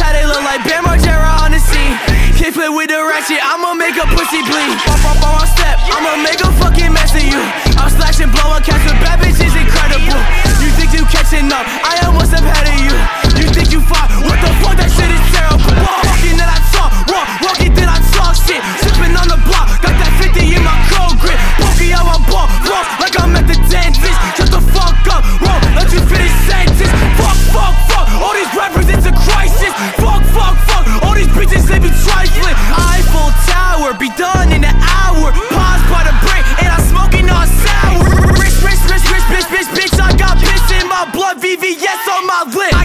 how they look like Bam Margera on the scene. Can't play with the ratchet, I'ma make a pussy bleed. VVS on my lip.